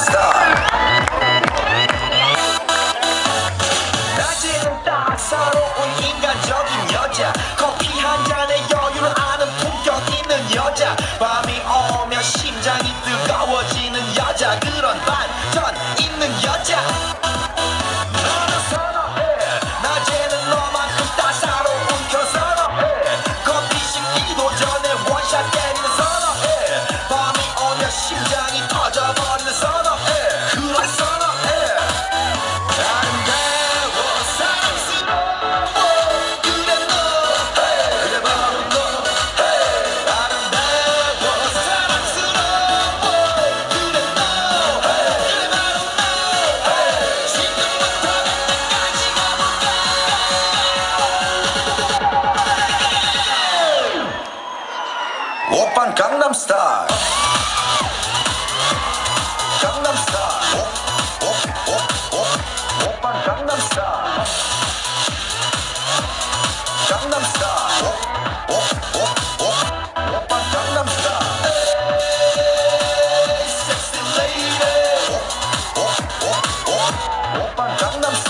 Stop. Gangnam Style. Gangnam Style. Oh, oh, oh, oh. oppa Gangnam Style. Gangnam Style. Oh, oh, oh, oh. oppa Gangnam Style. Hey, sexy lady. Oh, oh, oh, oh. oppa Gangnam Style.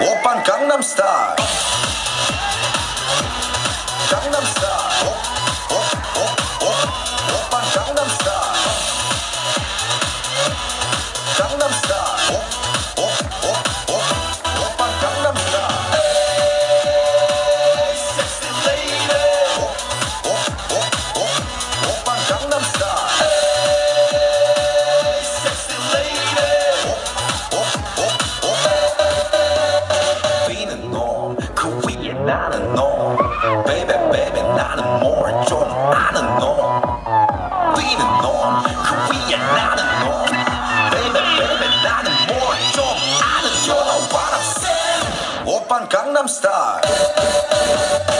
Open Gangnam Style. not a no. Baby, baby, not a more. John, not a no. We the norm, Korea, not a norm. Baby, baby, not a more. John, not a, you know I'm saying? Open Gangnam Style.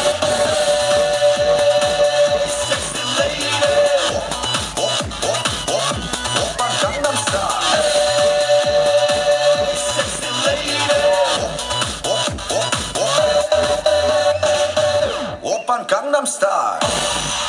Gangnam Style.